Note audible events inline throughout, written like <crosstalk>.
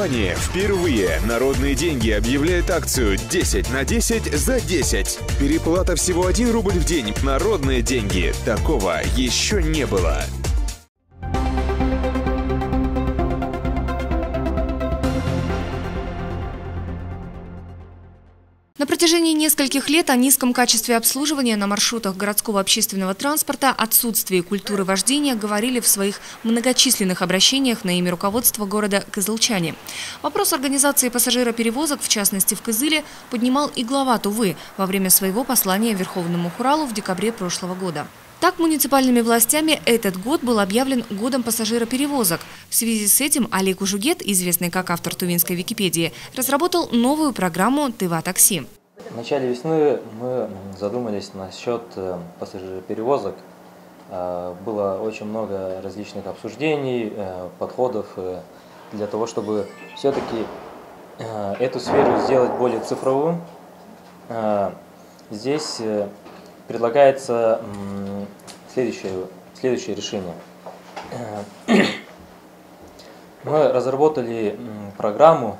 Внимание! Впервые народные деньги объявляют акцию 10 на 10 за 10. Переплата всего 1 рубль в день. Народные деньги. Такого еще не было. На протяжении нескольких лет о низком качестве обслуживания на маршрутах городского общественного транспорта, отсутствии культуры вождения говорили в своих многочисленных обращениях на имя руководства города Кызылчане. Вопрос организации пассажироперевозок, в частности в Кызыле, поднимал и глава Тувы во время своего послания Верховному Хуралу в декабре прошлого года. Так, муниципальными властями этот год был объявлен годом пассажироперевозок. В связи с этим Олег Ужугет, известный как автор Тувинской Википедии, разработал новую программу «Тыва-такси». В начале весны мы задумались насчет э, пассажироперевозок. Э, было очень много различных обсуждений, э, подходов для того, чтобы все-таки эту сферу сделать более цифровым. Здесь предлагается следующее, следующее решение. <clears throat> Мы разработали программу,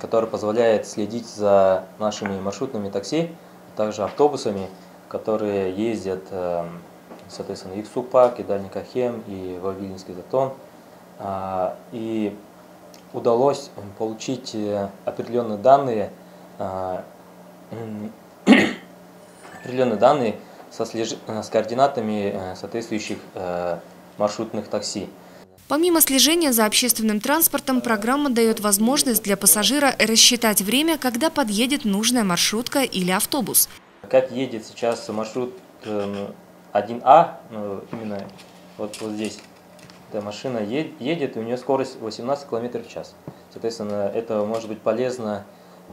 которая позволяет следить за нашими маршрутными такси, а также автобусами, которые ездят, э, соответственно, и в Супак, и Дальникахем, и в Вильнинский затон. А, и удалось получить э, определенные данные, а, определенные данные со слеж... с координатами э, соответствующих э, маршрутных такси. Помимо слежения за общественным транспортом, программа дает возможность для пассажира рассчитать время, когда подъедет нужная маршрутка или автобус. Как едет сейчас маршрут 1А, ну, именно вот, вот здесь, эта машина едет, и у нее скорость 18 км в час. Соответственно, это может быть полезно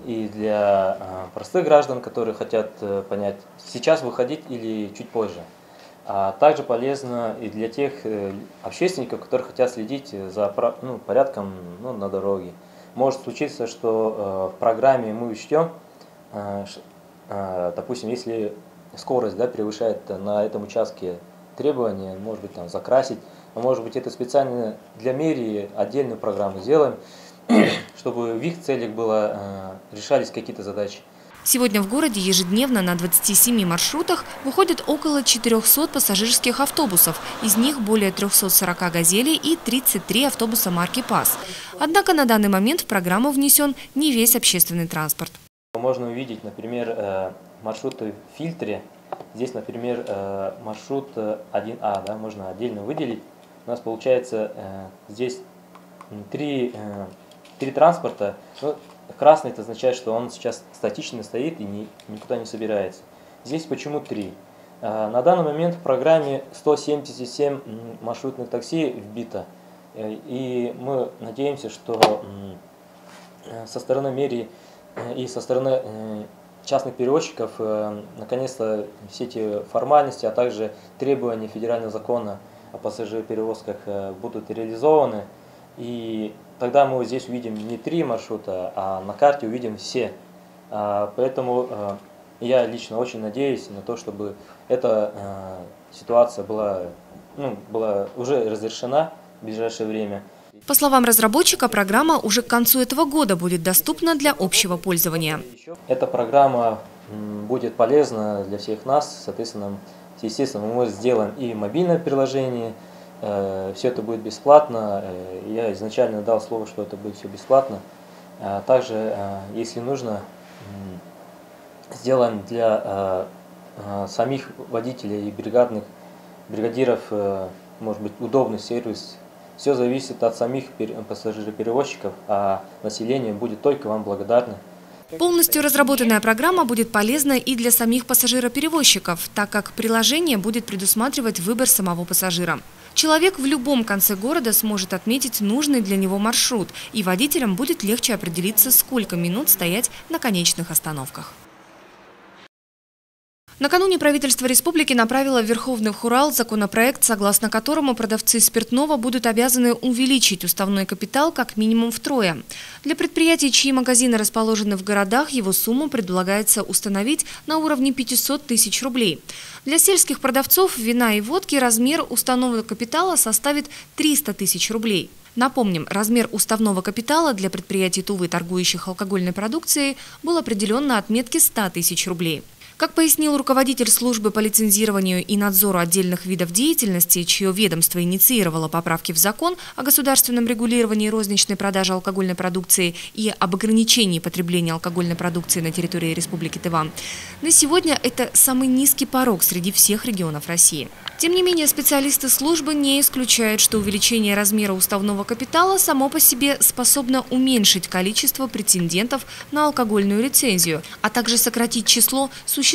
и для а, простых граждан, которые хотят э, понять, сейчас выходить или чуть позже. А также полезно и для тех э, общественников, которые хотят следить за ну, порядком ну, на дороге. Может случиться, что э, в программе мы учтем, допустим, если скорость да, превышает на этом участке требования, может быть, там, закрасить, а может быть, это специально для мэрии отдельную программу сделаем, <clears throat> чтобы в их целях было, э, решались какие-то задачи. Сегодня в городе ежедневно на 27 маршрутах выходит около 400 пассажирских автобусов. Из них более 340 «Газелей» и 33 автобуса марки «ПАС». Однако на данный момент в программу внесен не весь общественный транспорт. Можно увидеть, например, э, маршруты в фильтре. Здесь, например, э, маршрут 1А, да, можно отдельно выделить. У нас получается здесь три три транспорта. Ну, красный это означает, что он сейчас статично стоит и ни, никуда не собирается. Здесь почему три? А, на данный момент в программе 177 маршрутных такси вбито. Э, и мы надеемся, что со стороны мэрии э, и со стороны э, частных перевозчиков наконец-то все эти формальности, а также требования федерального закона о пассажироперевозках будут реализованы. И тогда мы здесь увидим не три маршрута, а на карте увидим все. А, поэтому а, я лично очень надеюсь на то, чтобы эта а, ситуация была, ну, была уже разрешена в ближайшее время. По словам разработчика, программа уже к концу этого года будет доступна для общего пользования. Эта программа будет полезна для всех нас. Соответственно, естественно, мы сделаем и мобильное приложение, Э, все это будет бесплатно. Э, я изначально дал слово, что это будет все бесплатно. А также, э, если нужно, сделаем для самих водителей и бригадных бригадиров, может быть, удобный сервис. Все зависит от самих пассажироперевозчиков, а население будет только вам благодарно. Полностью разработанная программа будет полезна и для самих пассажироперевозчиков, так как приложение будет предусматривать выбор самого пассажира. Человек в любом конце города сможет отметить нужный для него маршрут, и водителям будет легче определиться, сколько минут стоять на конечных остановках. Накануне правительство республики направило в Верховный Хурал законопроект, согласно которому продавцы спиртного будут обязаны увеличить уставной капитал как минимум втрое. Для предприятий, чьи магазины расположены в городах, его сумму предлагается установить на уровне 500 тысяч рублей. Для сельских продавцов вина и водки размер установленного капитала составит 300 тысяч рублей. Напомним, размер уставного капитала для предприятий Тувы, торгующих алкогольной продукцией, был определен на отметке 100 тысяч рублей. Как пояснил руководитель службы по лицензированию и надзору отдельных видов деятельности, чье ведомство инициировало поправки в закон о государственном регулировании розничной продажи алкогольной продукции и об ограничении потребления алкогольной продукции на территории Республики Тыва, на сегодня это самый низкий порог среди всех регионов России. Тем не менее, специалисты службы не исключают, что увеличение размера уставного капитала само по себе способно уменьшить количество претендентов на алкогольную лицензию, а также сократить число существующих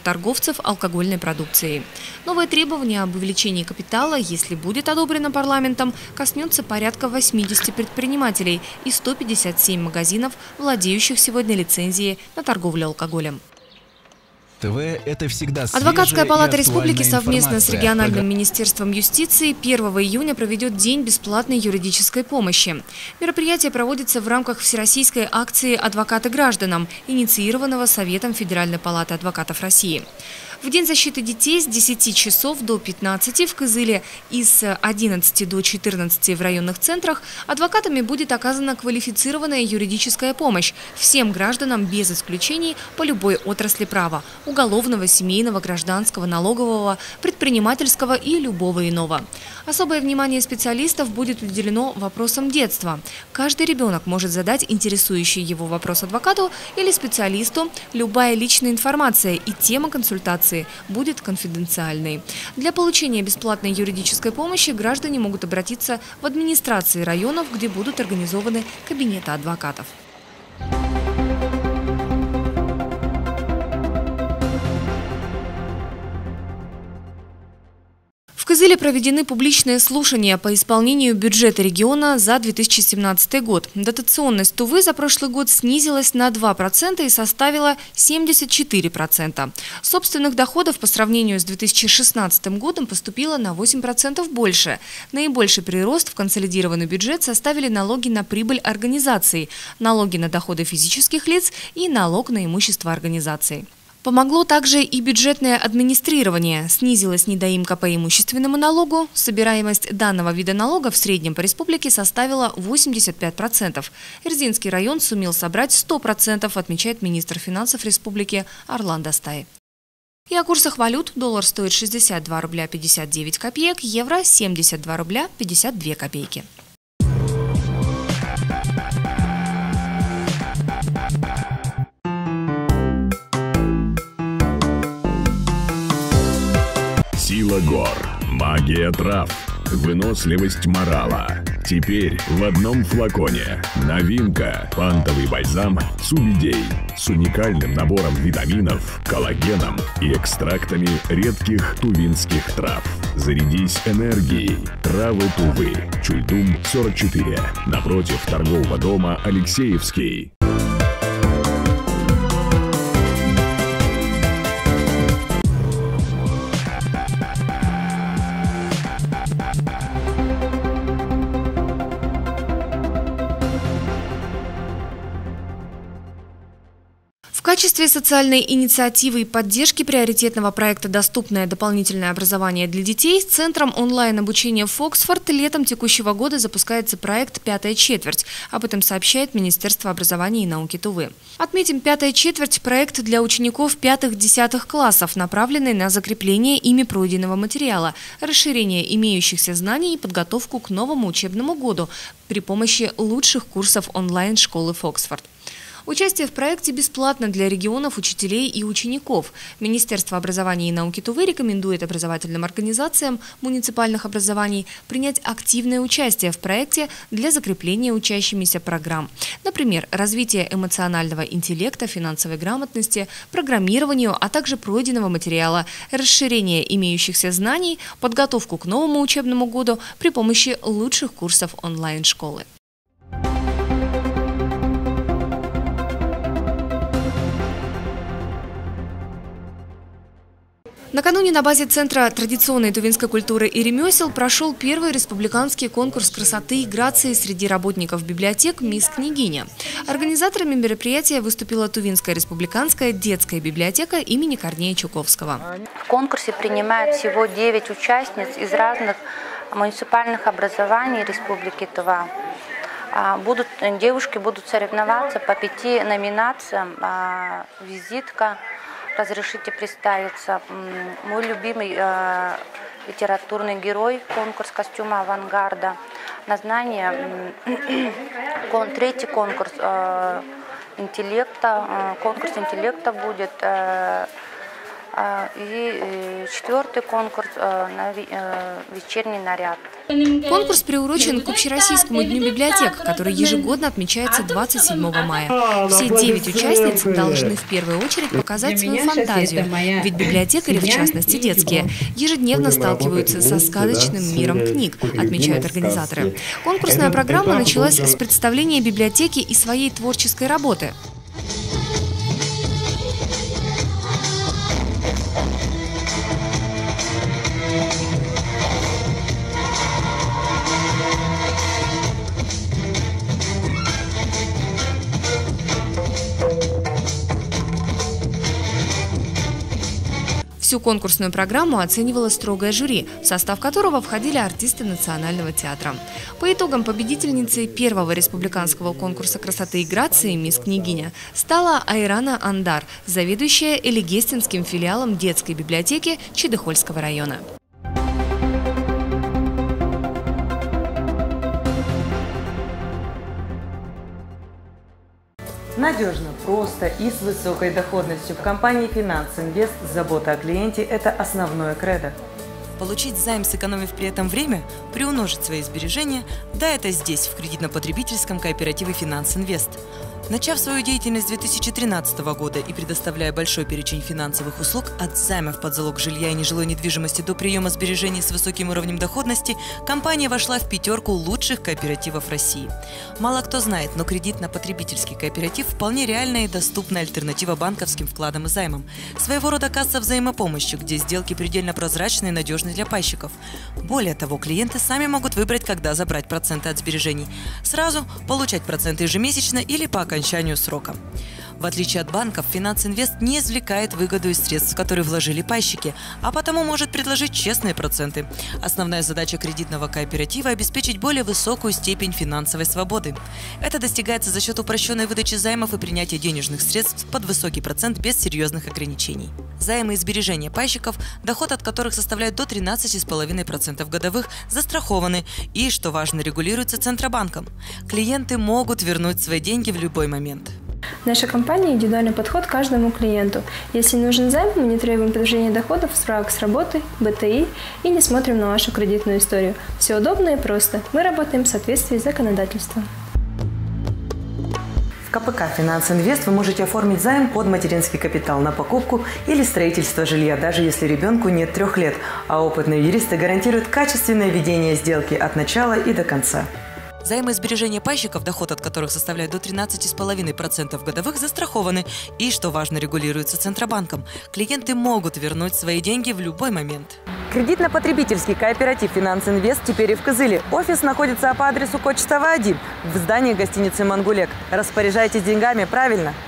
торговцев алкогольной продукцией. Новое требование об увеличении капитала, если будет одобрено парламентом, коснется порядка 80 предпринимателей и 157 магазинов, владеющих сегодня лицензией на торговлю алкоголем. ТВ – это всегда Адвокатская палата республики совместно с региональным министерством юстиции 1 июня проведет День бесплатной юридической помощи. Мероприятие проводится в рамках всероссийской акции «Адвокаты гражданам», инициированного Советом Федеральной палаты адвокатов России. В День защиты детей с 10 часов до 15 в Кызыле и с 11 до 14 в районных центрах адвокатами будет оказана квалифицированная юридическая помощь всем гражданам без исключений по любой отрасли права – уголовного, семейного, гражданского, налогового, предпринимательского и любого иного. Особое внимание специалистов будет уделено вопросам детства. Каждый ребенок может задать интересующий его вопрос адвокату или специалисту. Любая личная информация и тема консультации информации будет конфиденциальной. Для получения бесплатной юридической помощи граждане могут обратиться в администрации районов, где будут организованы кабинеты адвокатов. Кызыле проведены публичные слушания по исполнению бюджета региона за 2017 год. Дотационность Тувы за прошлый год снизилась на 2% и составила 74%. Собственных доходов по сравнению с 2016 годом поступило на 8% больше. Наибольший прирост в консолидированный бюджет составили налоги на прибыль организаций, налоги на доходы физических лиц и налог на имущество организаций. Помогло также и бюджетное администрирование. Снизилась недоимка по имущественному налогу. Собираемость данного вида налога в среднем по республике составила 85%. Эрзинский район сумел собрать 100%, отмечает министр финансов республики Орлан Достай. И о курсах валют. Доллар стоит 62 рубля 59 копеек, евро 72 рубля 52 копейки. Сила гор, магия трав, выносливость морала. Теперь в одном флаконе. Новинка. Пантовый бальзам Субидей. С уникальным набором витаминов, коллагеном и экстрактами редких тувинских трав. Зарядись энергией. Травы Тувы. Чульдум 44. Напротив торгового дома Алексеевский. Качестве социальной инициативы и поддержки приоритетного проекта «Доступное дополнительное образование для детей» с Центром онлайн-обучения «Фоксфорд» летом текущего года запускается проект «Пятая четверть». Об этом сообщает Министерство образования и науки Тувы. Отметим, «Пятая четверть» – проект для учеников пятых-десятых классов, направленный на закрепление ими пройденного материала, расширение имеющихся знаний и подготовку к новому учебному году при помощи лучших курсов онлайн-школы «Фоксфорд». Участие в проекте бесплатно для регионов, учителей и учеников. Министерство образования и науки Тувы рекомендует образовательным организациям муниципальных образований принять активное участие в проекте для закрепления учащимися программ. Например, развитие эмоционального интеллекта, финансовой грамотности, программированию, а также пройденного материала, расширение имеющихся знаний, подготовку к новому учебному году при помощи лучших курсов онлайн-школы. Накануне на базе Центра традиционной тувинской культуры и ремесел прошел первый республиканский конкурс красоты и грации среди работников библиотек «Мисс Княгиня». Организаторами мероприятия выступила Тувинская республиканская детская библиотека имени Корнея Чуковского. В конкурсе принимают всего 9 участниц из разных муниципальных образований Республики Тува. А, будут, девушки будут соревноваться по пяти номинациям. А, визитка, разрешите представиться, мой любимый э, литературный герой, конкурс костюма авангарда. На знание, <clears throat> третий конкурс э, интеллекта, э, конкурс интеллекта будет и четвертый конкурс на вечерний наряд. Конкурс приурочен к Общероссийскому дню библиотек, который ежегодно отмечается 27 мая. Все девять участниц должны в первую очередь показать свою фантазию, ведь библиотекари, в частности детские, ежедневно сталкиваются со сказочным миром книг, отмечают организаторы. Конкурсная программа началась с представления библиотеки и своей творческой работы. Конкурсную программу оценивало строгое жюри, в состав которого входили артисты Национального театра. По итогам победительницей первого республиканского конкурса красоты и грации «Мисс Княгиня» стала Айрана Андар, заведующая Элигестинским филиалом детской библиотеки Чедыхольского района. Надежно, просто и с высокой доходностью. В компании «Финанс Инвест» забота о клиенте – это основное кредо. Получить займ, сэкономив при этом время, приумножить свои сбережения – да, это здесь, в кредитно-потребительском кооперативе «Финанс Инвест». Начав свою деятельность с 2013 года и предоставляя большой перечень финансовых услуг от займов под залог жилья и нежилой недвижимости до приема сбережений с высоким уровнем доходности, компания вошла в пятерку лучших кооперативов России. Мало кто знает, но кредитно-потребительский кооператив вполне реальная и доступная альтернатива банковским вкладам и займам. Своего рода касса взаимопомощи, где сделки предельно прозрачны и надежны для пайщиков. Более того, клиенты сами могут выбрать, когда забрать проценты от сбережений. Сразу получать проценты ежемесячно или по окончанию срока. В отличие от банков, Финанс Инвест не извлекает выгоду из средств, которые вложили пайщики, а потому может предложить честные проценты. Основная задача кредитного кооператива – обеспечить более высокую степень финансовой свободы. Это достигается за счет упрощенной выдачи займов и принятия денежных средств под высокий процент без серьезных ограничений. Займы и сбережения пайщиков, доход от которых составляет до 13,5% годовых, застрахованы и, что важно, регулируются Центробанком. Клиенты могут вернуть свои деньги в любой момент. Наша компания – индивидуальный подход к каждому клиенту. Если нужен займ, мы не требуем подтверждения доходов, справок с работы, БТИ и не смотрим на вашу кредитную историю. Все удобно и просто. Мы работаем в соответствии с законодательством. В КПК «Финанс Инвест» вы можете оформить займ под материнский капитал на покупку или строительство жилья, даже если ребенку нет трех лет, а опытные юристы гарантируют качественное ведение сделки от начала и до конца. Займы сбережения пайщиков, доход от которых составляет до 13,5% годовых, застрахованы и, что важно, регулируются Центробанком. Клиенты могут вернуть свои деньги в любой момент. Кредитно-потребительский кооператив «Финанс Инвест» теперь и в Кызыле. Офис находится по адресу Кочетова 1 в здании гостиницы «Мангулек». Распоряжайтесь деньгами правильно –